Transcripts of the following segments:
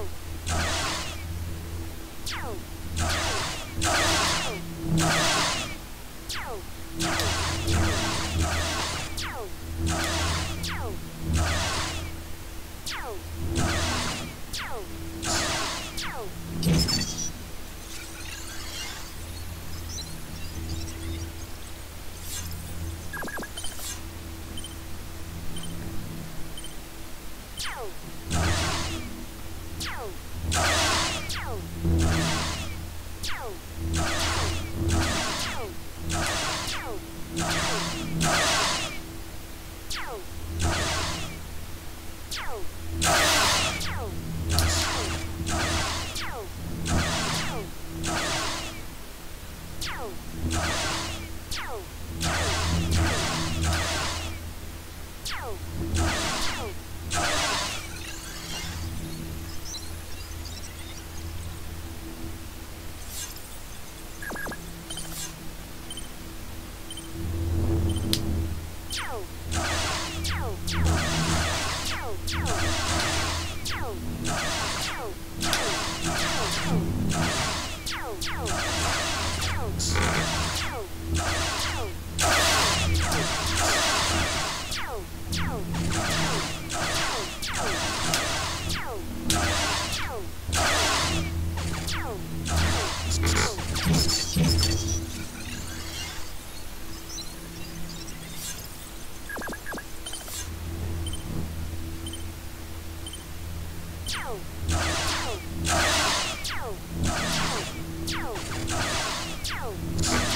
Oh. Ow! Ow! Ow!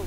Oh,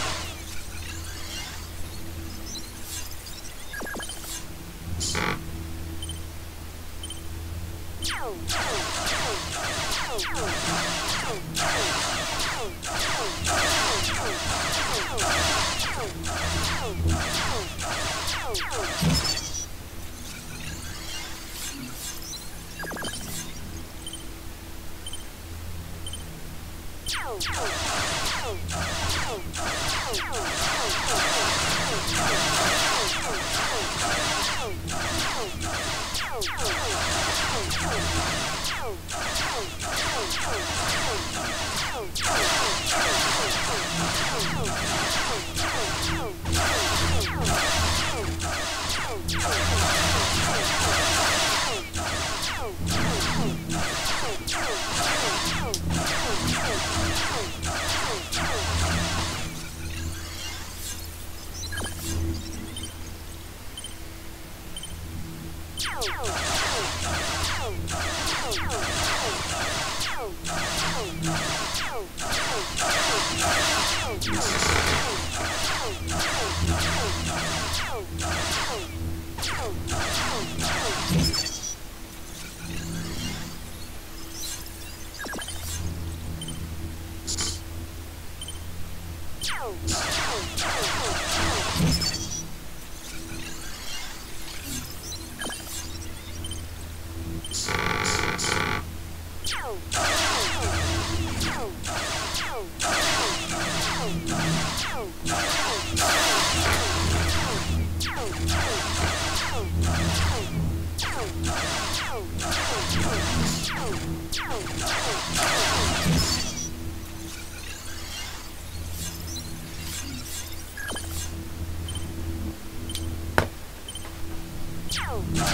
Oh,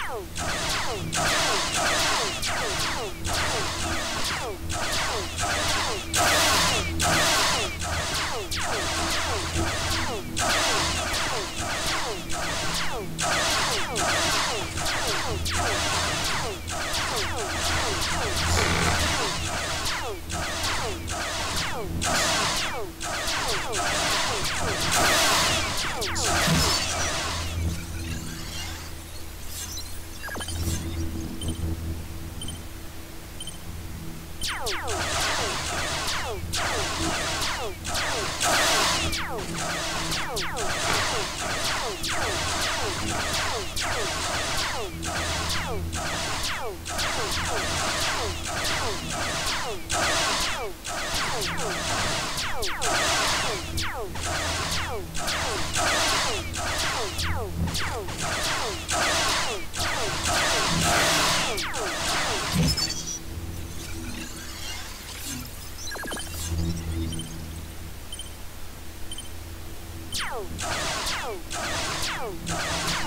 Ow! Ow! Ow! Ow! Ow! Oh,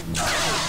Oh,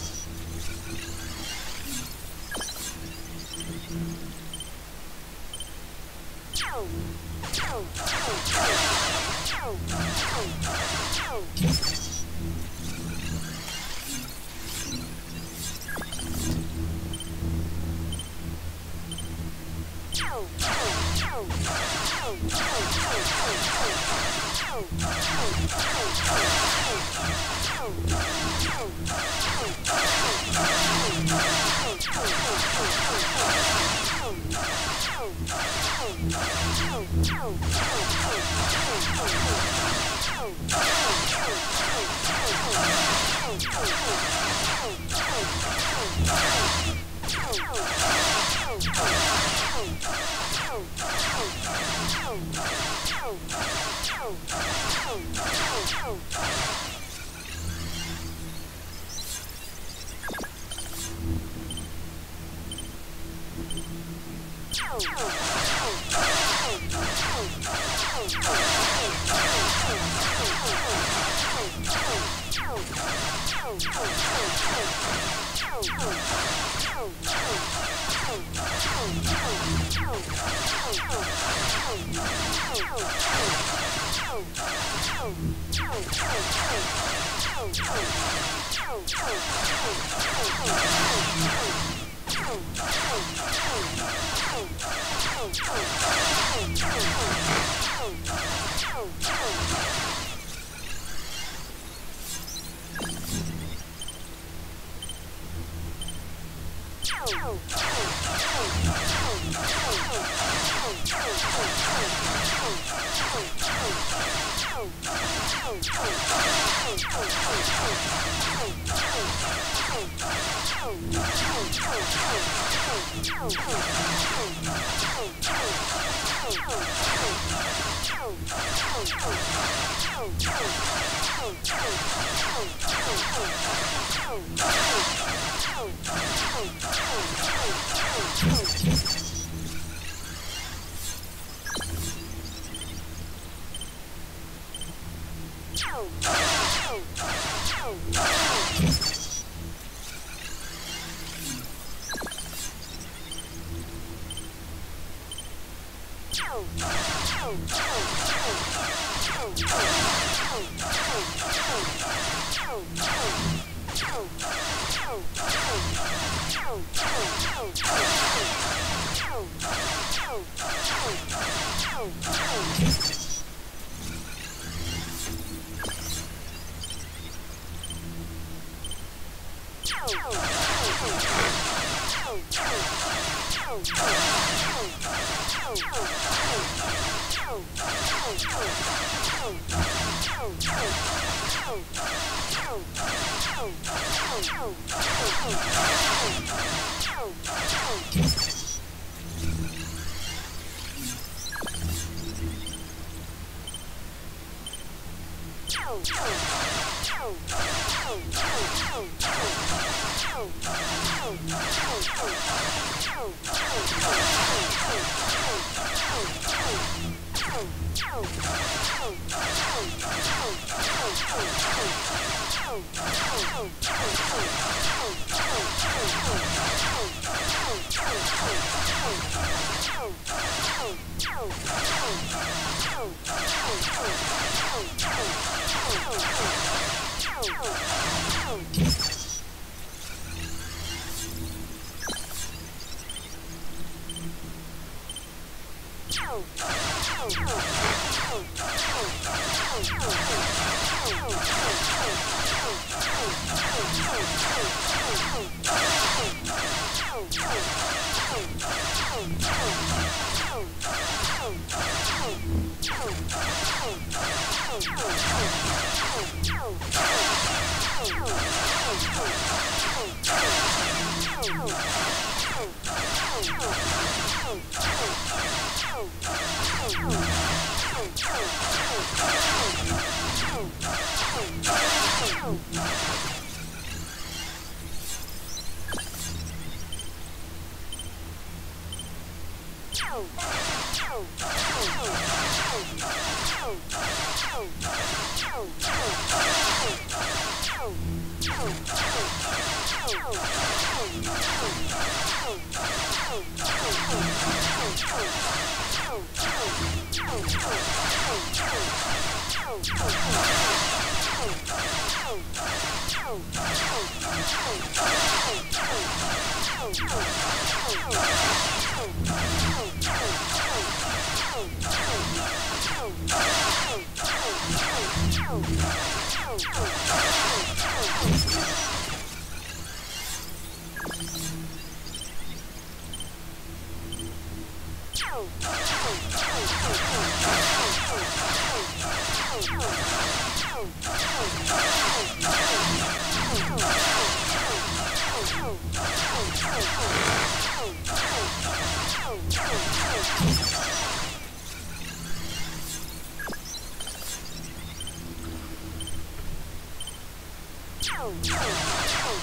Oh! Oh, oh, oh, oh. Oh, Oh, Oh! Oh, Oh, Oh, Oh!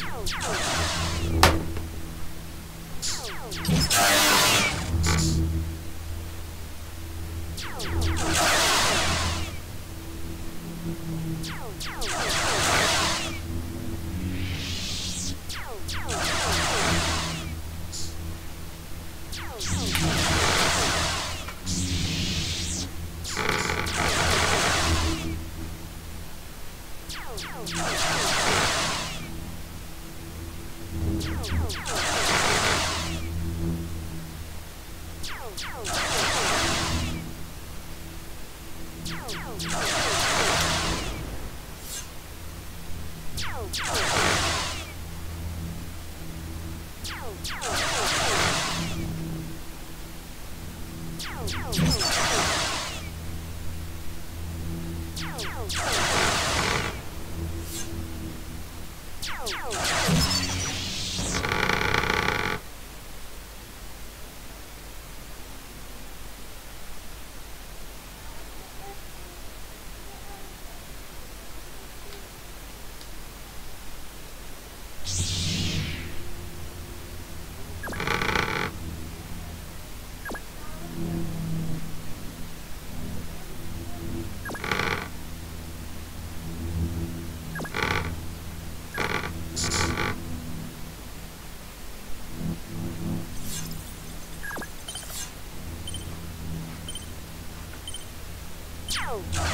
Let's go. Just Oh,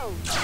Oh,